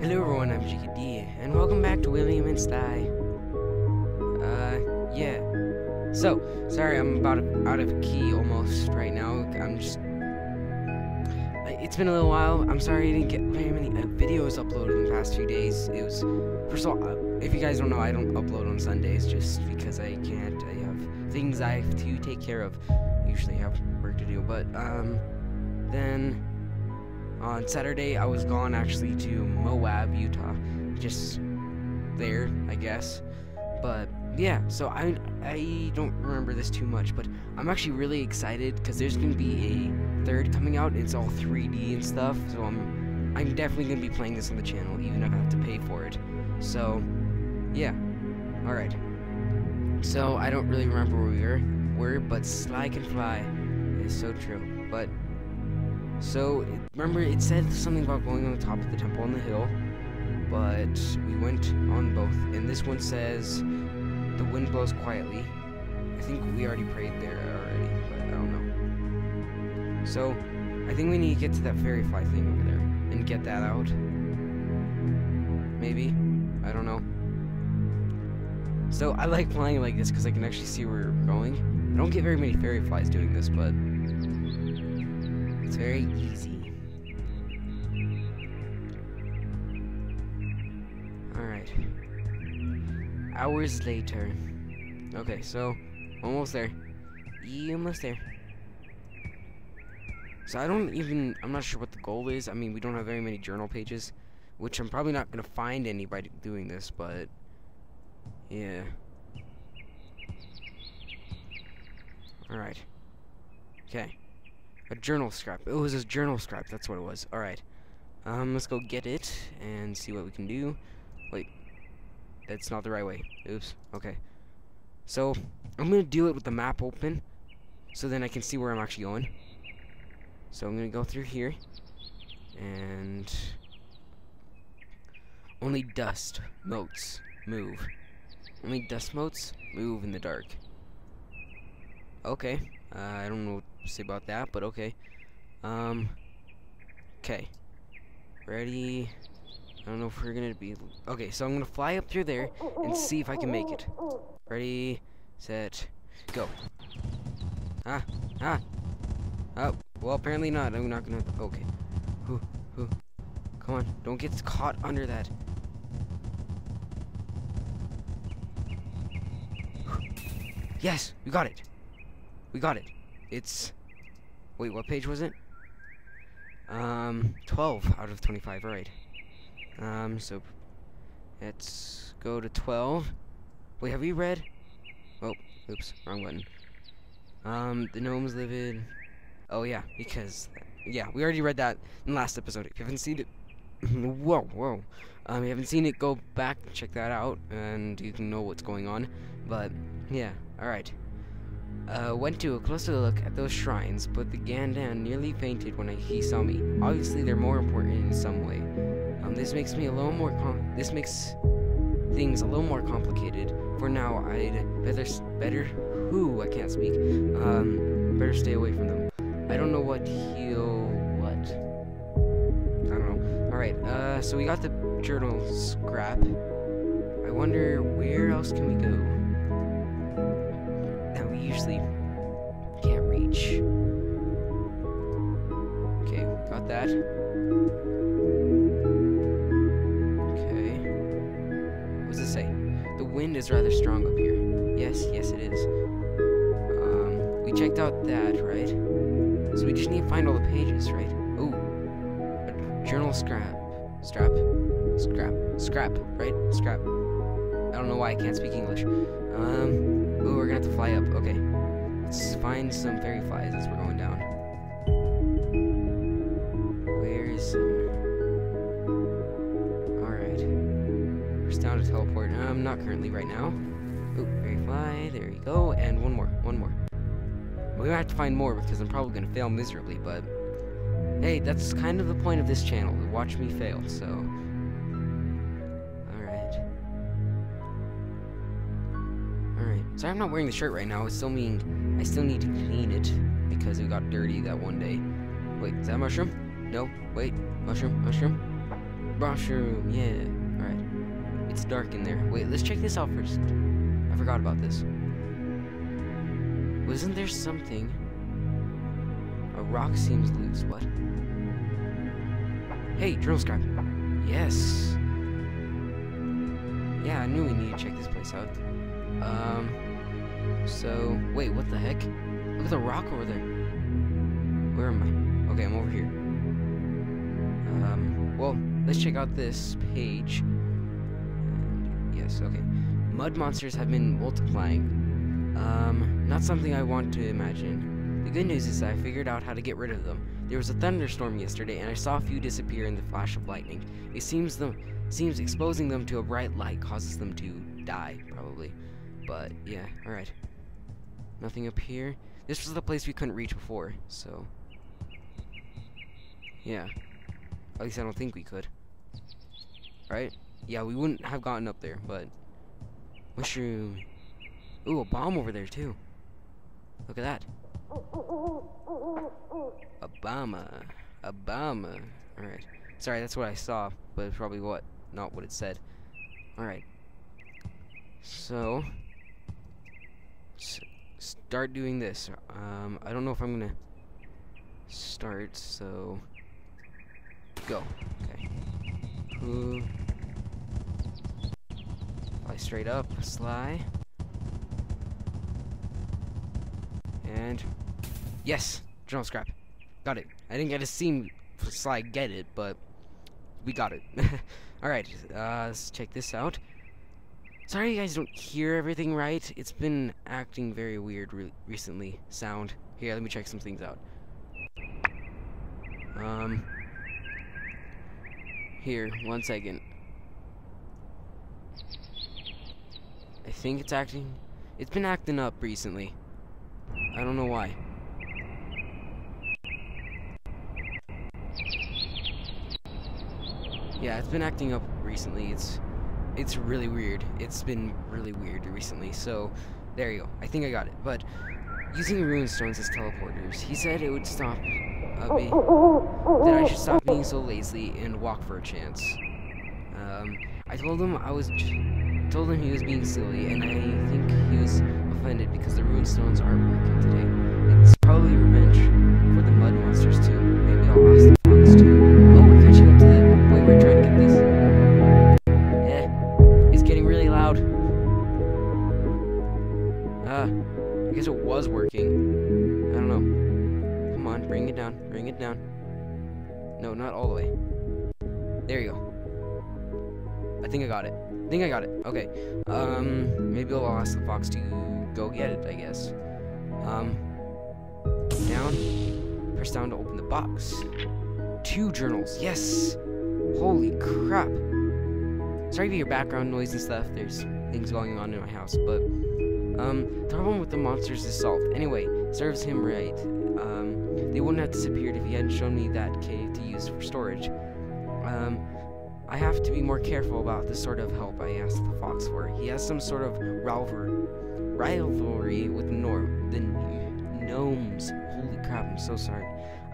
Hello everyone, I'm GKD, and welcome back to William and Sly. Uh, yeah. So, sorry I'm about out of key almost right now. I'm just... It's been a little while. I'm sorry I didn't get very many uh, videos uploaded in the past few days. It was... First of all, uh, if you guys don't know, I don't upload on Sundays just because I can't. I have things I have to take care of. Usually have work to do, but, um... Then on Saturday, I was gone actually to Moab, Utah. Just there, I guess. But yeah, so I I don't remember this too much, but I'm actually really excited because there's gonna be a third coming out. It's all 3D and stuff, so I'm I'm definitely gonna be playing this on the channel, even if I have to pay for it. So yeah, all right. So I don't really remember where we were, were but Sly can fly. It's so true, but. So, remember, it said something about going on the top of the temple on the hill, but we went on both. And this one says, the wind blows quietly. I think we already prayed there already, but I don't know. So, I think we need to get to that fairy fly thing over there and get that out. Maybe? I don't know. So, I like flying like this because I can actually see where we're going. I don't get very many fairy flies doing this, but it's very easy. Alright. Hours later. Okay, so, almost there. Yeah, almost there. So I don't even, I'm not sure what the goal is. I mean, we don't have very many journal pages, which I'm probably not going to find anybody doing this, but, yeah. Alright. Okay. A journal scrap. It was a journal scrap. That's what it was. Alright. Um, let's go get it and see what we can do. Wait. That's not the right way. Oops. Okay. So, I'm going to do it with the map open. So then I can see where I'm actually going. So I'm going to go through here. And... Only dust motes move. Only dust motes move in the dark. Okay. Uh, I don't know say about that, but okay. Um, okay. Ready? I don't know if we're gonna be... Okay, so I'm gonna fly up through there and see if I can make it. Ready, set, go. Ah, ah. Oh, well, apparently not. I'm not gonna... Okay. Who, who? Come on, don't get caught under that. Yes, we got it. We got it. It's Wait, what page was it? Um, 12 out of 25, alright. Um, so, let's go to 12. Wait, have we read? Oh, oops, wrong button. Um, the gnomes live in... Oh, yeah, because, yeah, we already read that in the last episode. If you haven't seen it, whoa, whoa. Um, if you haven't seen it, go back, check that out, and you can know what's going on. But, yeah, alright. Uh, went to a closer look at those shrines, but the Gandan nearly fainted when he saw me. Obviously, they're more important in some way. Um, this makes me a little more this makes things a little more complicated. For now, I'd better better who I can't speak. Um, better stay away from them. I don't know what he'll what. I don't know. All right. Uh, so we got the journal scrap. I wonder where else can we go usually can't reach. Okay, got that. Okay. What does it say? The wind is rather strong up here. Yes, yes it is. Um, we checked out that, right? So we just need to find all the pages, right? Ooh. A journal scrap. Strap. Scrap. Scrap, right? Scrap. I don't know why I can't speak English. Um, Ooh, we're gonna have to fly up. Okay. Let's find some fairy flies as we're going down. Where is some? Alright. First down to teleport. Um, not currently right now. Ooh, fairy fly. There you go. And one more. One more. We're gonna have to find more because I'm probably gonna fail miserably, but hey, that's kind of the point of this channel, to watch me fail, so Sorry I'm not wearing the shirt right now. It still mean I still need to clean it because it got dirty that one day. Wait, is that mushroom? No. Wait. Mushroom. Mushroom. Mushroom, yeah. Alright. It's dark in there. Wait, let's check this out first. I forgot about this. Wasn't there something? A rock seems loose. What? Hey, drill scrap. Yes. Yeah, I knew we needed to check this place out. Um, so, wait, what the heck? Look at the rock over there. Where am I? Okay, I'm over here. Um, well, let's check out this page. And yes, okay. Mud monsters have been multiplying. Um, not something I want to imagine. The good news is I figured out how to get rid of them. There was a thunderstorm yesterday, and I saw a few disappear in the flash of lightning. It seems them seems exposing them to a bright light causes them to die, probably. But yeah, all right. Nothing up here. This was the place we couldn't reach before, so yeah. At least I don't think we could. Right? Yeah, we wouldn't have gotten up there, but mushroom. Ooh, a bomb over there too. Look at that. Obama. Obama. Alright. Sorry, that's what I saw, but it's probably what not what it said. Alright. So start doing this. Um I don't know if I'm gonna start, so go. Okay. Ooh. Fly straight up, sly. And yes, journal scrap. Got it. I didn't get to see Sly get it, but we got it. Alright, uh, let's check this out. Sorry you guys don't hear everything right. It's been acting very weird re recently. Sound. Here, let me check some things out. Um. Here, one second. I think it's acting. It's been acting up recently. I don't know why. Yeah, it's been acting up recently. It's it's really weird. It's been really weird recently. So, there you go. I think I got it. But using rune stones as teleporters, he said it would stop uh, me. That I should stop being so lazy and walk for a chance. Um, I told him I was told him he was being silly, and I think he was offended because the rune stones aren't working today. It's probably revenge for the mud monsters too. Maybe I'll ask the down. No, not all the way. There you go. I think I got it. I think I got it. Okay. Um, maybe I'll ask the fox to go get it, I guess. Um, down. Press down to open the box. Two journals. Yes! Holy crap. Sorry for your background noise and stuff. There's things going on in my house, but um, the problem with the monsters is solved. Anyway, serves him right. Um, they wouldn't have disappeared if he hadn't shown me that cave to use for storage. Um, I have to be more careful about the sort of help I asked the fox for. He has some sort of rivalry, with the gnomes. Holy crap, I'm so sorry.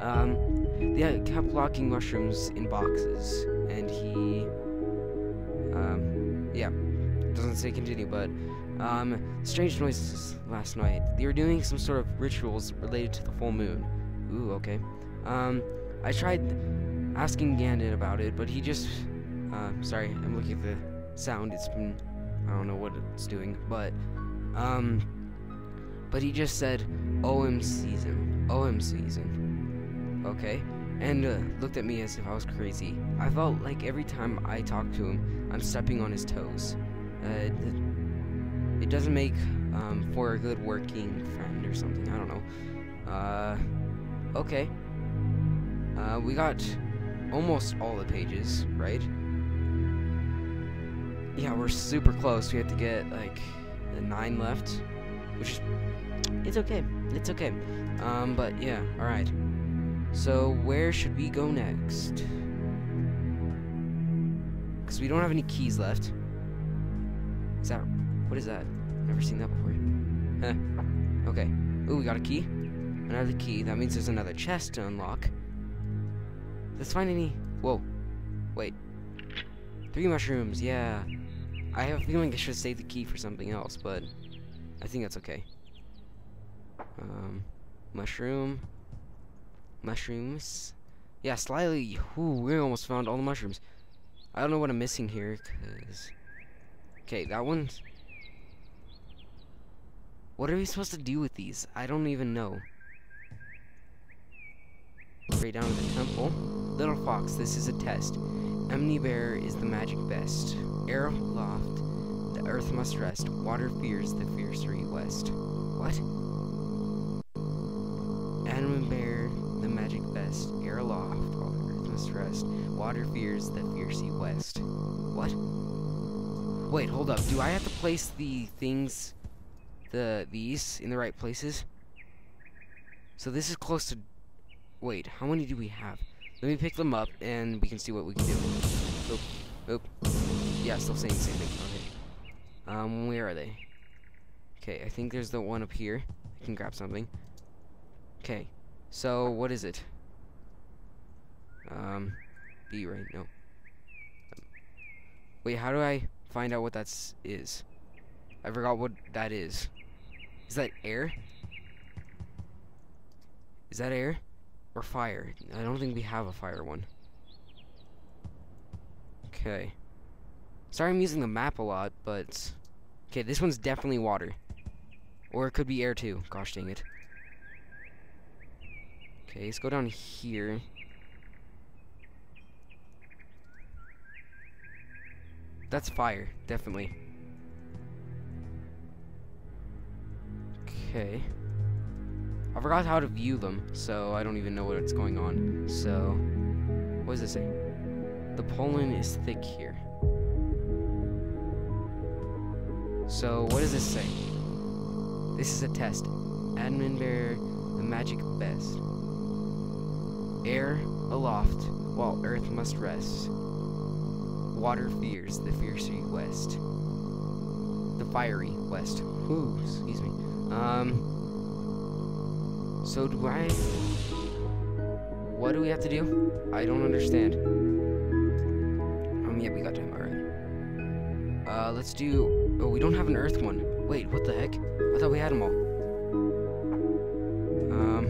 Um, they kept locking mushrooms in boxes, and he, um, yeah, doesn't say continue, but, um, strange noises last night. They were doing some sort of rituals related to the full moon. Ooh, okay. Um, I tried asking Gandon about it, but he just uh, sorry, I'm looking at the sound. It's been, I don't know what it's doing, but, um, but he just said, OM season, OM season, okay, and uh, looked at me as if I was crazy. I felt like every time I talk to him, I'm stepping on his toes. Uh, it, it doesn't make um, for a good working friend or something. I don't know. Uh, okay. Uh, we got almost all the pages, right? yeah, we're super close. We have to get like the nine left, which is it's okay. It's okay. Um, but yeah, all right. So where should we go next? Because we don't have any keys left. Is that what is that? Never seen that before. Huh? Okay. Ooh, we got a key. Another key. That means there's another chest to unlock. Let's find any. Whoa. Wait. Three mushrooms, yeah. I have a feeling I should save the key for something else, but I think that's okay. Um, mushroom. Mushrooms. Yeah, slightly. Ooh, we almost found all the mushrooms. I don't know what I'm missing here, cause... Okay, that one's... What are we supposed to do with these? I don't even know. Straight down to the temple. Little Fox, this is a test. Emily Bear is the magic best. Air loft, the earth must rest. Water fears the fiercery west. What? Emily Bear, the magic best. Air aloft, while the earth must rest. Water fears the fiercey west. What? Wait, hold up. Do I have to place the things, the these, in the right places? So this is close to... Wait, how many do we have? Let me pick them up, and we can see what we can do. Oop, oop. Yeah, still saying the same thing. Okay. Um, where are they? Okay, I think there's the one up here. I can grab something. Okay, so what is it? Um, B, right? No. Wait, how do I find out what that is? I forgot what that is. Is that air? Is that air? Or fire? I don't think we have a fire one. Okay. Sorry I'm using the map a lot, but... Okay, this one's definitely water. Or it could be air too. Gosh dang it. Okay, let's go down here. That's fire, definitely. Okay. I forgot how to view them, so I don't even know what's going on. So, what does it say? The pollen is thick here. So, what does this say? This is a test. Admin bear the magic best. Air aloft, while earth must rest. Water fears the fiercey west. The fiery west. Ooh, excuse me. Um, so do I... What do we have to do? I don't understand. Um, yeah, we got time, alright. Uh, let's do... Oh, we don't have an earth one. Wait, what the heck? I thought we had them all. Um...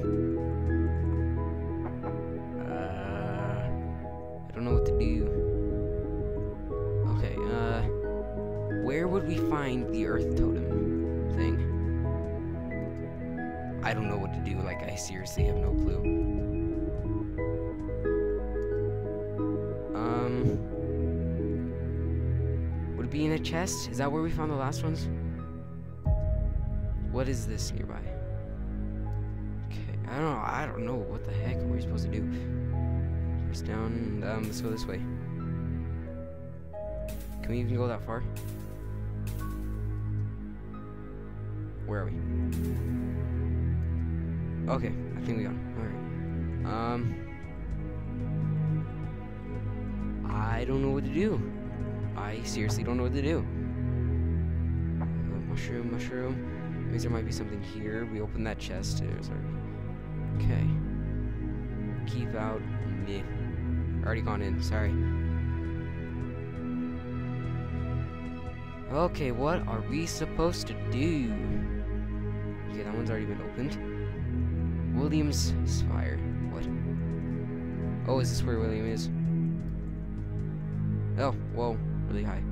Uh... I don't know what to do. Okay, uh... Where would we find the earth totem? I don't know what to do. Like, I seriously have no clue. Um, would it be in a chest? Is that where we found the last ones? What is this nearby? Okay, I don't know. I don't know what the heck are we supposed to do. Press down. Um, let's go this way. Can we even go that far? Where are we? Okay, I think we got him. Alright. Um. I don't know what to do. I seriously don't know what to do. Uh, mushroom, mushroom. Means there might be something here. We open that chest. Already. Okay. Keep out. Meh. Already gone in. Sorry. Okay, what are we supposed to do? Okay, that one's already been opened. William's Spire. What? Oh, is this where William is? Oh, whoa, really high.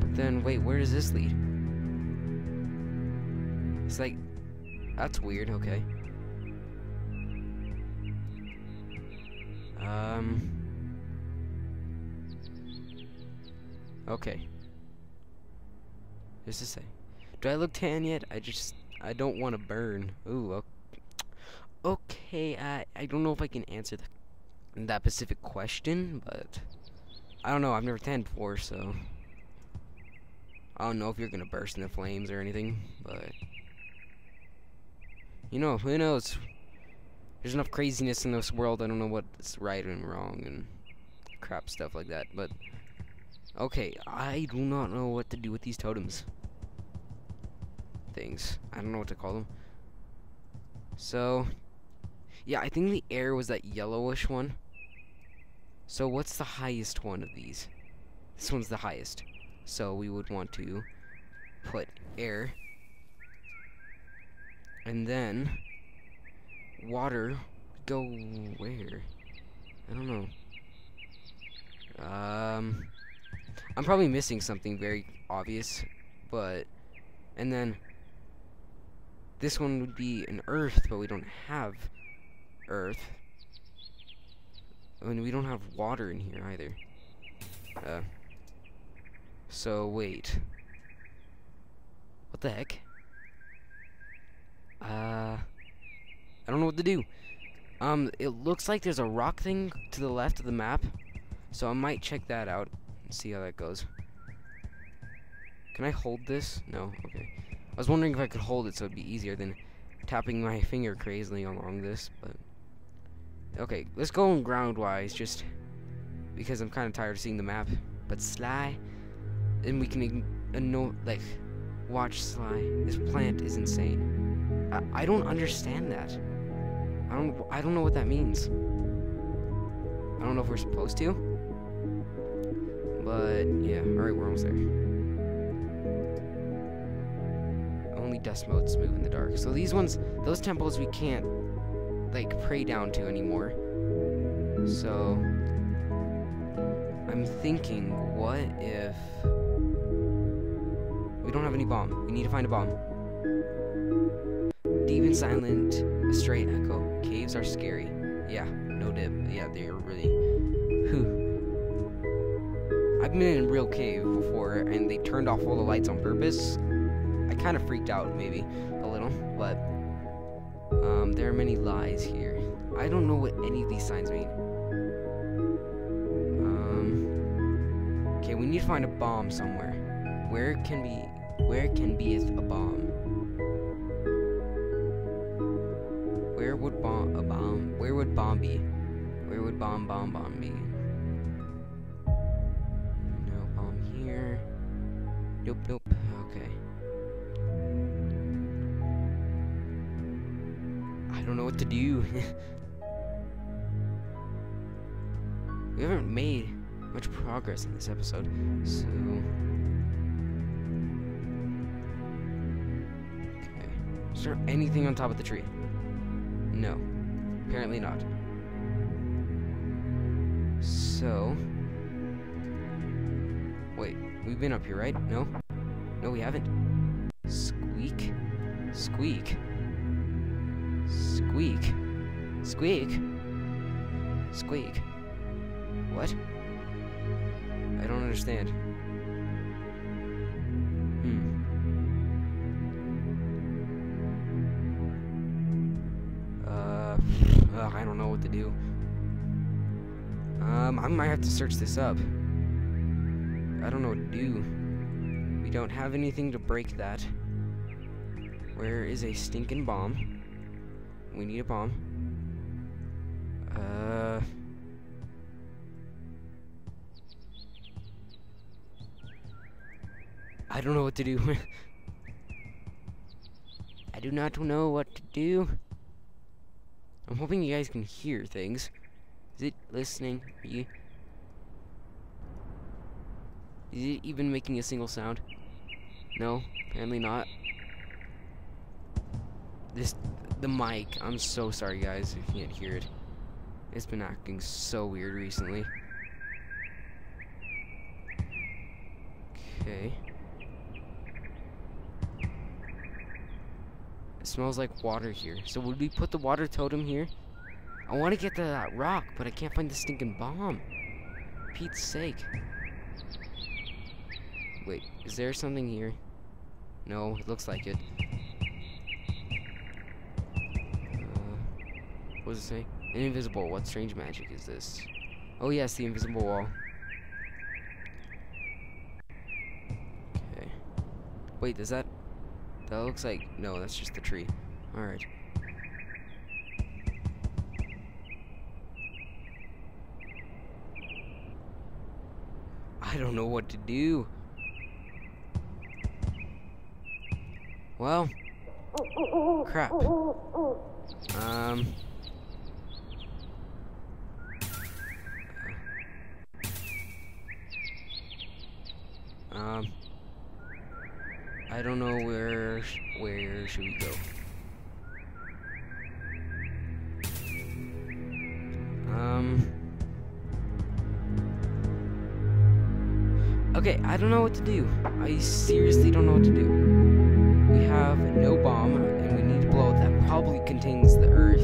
But then, wait, where does this lead? It's like, that's weird, okay. Um. Okay. Just to say. Do I look tan yet? I just I don't want to burn. Ooh, okay. I I don't know if I can answer the, that specific question, but I don't know. I've never tanned before, so I don't know if you're gonna burst into flames or anything. But you know, who knows? There's enough craziness in this world. I don't know what's right and wrong and crap stuff like that. But okay, I do not know what to do with these totems things. I don't know what to call them. So, yeah, I think the air was that yellowish one. So what's the highest one of these? This one's the highest. So we would want to put air. And then water go where? I don't know. Um, I'm probably missing something very obvious, but, and then this one would be an earth, but we don't have earth. Mean, we don't have water in here either. Uh, so, wait. What the heck? Uh, I don't know what to do. Um, it looks like there's a rock thing to the left of the map. So I might check that out and see how that goes. Can I hold this? No? Okay. I was wondering if I could hold it so it'd be easier than tapping my finger crazily along this, but... Okay, let's go on ground-wise, just because I'm kind of tired of seeing the map. But Sly, and we can, uh, like, watch Sly. This plant is insane. I, I don't understand that. I don't, I don't know what that means. I don't know if we're supposed to. But, yeah, alright, we're almost there. Dust motes move in the dark. So these ones, those temples we can't like pray down to anymore. So I'm thinking, what if we don't have any bomb? We need to find a bomb. Deep and silent, a straight echo. Caves are scary. Yeah, no dip. Yeah, they are really. Whew. I've been in a real cave before, and they turned off all the lights on purpose. I kind of freaked out, maybe a little, but um, there are many lies here. I don't know what any of these signs mean. Um, okay, we need to find a bomb somewhere. Where can be, where can be a bomb? Where would bomb, a bomb, where would bomb be? Where would bomb, bomb, bomb be? No bomb here. Nope, nope, okay. To do. we haven't made much progress in this episode, so... Okay. Is there anything on top of the tree? No. Apparently not. So... Wait, we've been up here, right? No? No, we haven't. Squeak? Squeak? Squeak. Squeak. Squeak. What? I don't understand. Hmm. Uh, ugh, I don't know what to do. Um, I might have to search this up. I don't know what to do. We don't have anything to break that. Where is a stinking bomb? We need a bomb. Uh... I don't know what to do. I do not know what to do. I'm hoping you guys can hear things. Is it listening? Are you... Is it even making a single sound? No, apparently not. This, the mic, I'm so sorry guys if you can't hear it. It's been acting so weird recently. Okay. It smells like water here. So would we put the water totem here? I want to get to that rock, but I can't find the stinking bomb. Pete's sake. Wait, is there something here? No, it looks like it. Uh, what does it say? An invisible. What strange magic is this? Oh yes, the invisible wall. Okay. Wait, does that... That looks like... No, that's just the tree. Alright. I don't know what to do. Well, crap. Um, Um, I don't know where, where should we go? Um, okay, I don't know what to do. I seriously don't know what to do. We have no bomb, and we need to blow it. That probably contains the Earth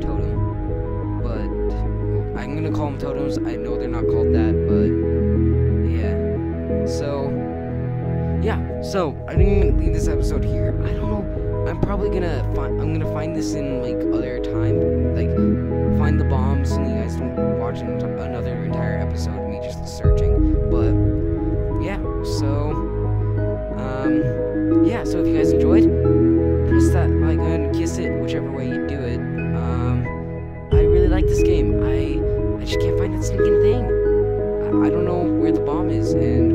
totem, but I'm gonna call them totems. I know they're not called that, but yeah. So, So I'm gonna leave this episode here. I don't know. I'm probably gonna find. I'm gonna find this in like other time, like find the bombs, and you guys don't watch an, another entire episode of me just searching. But yeah. So, um, yeah. So if you guys enjoyed, press that like and kiss it, whichever way you do it. Um, I really like this game. I I just can't find that stinking thing. I, I don't know where the bomb is and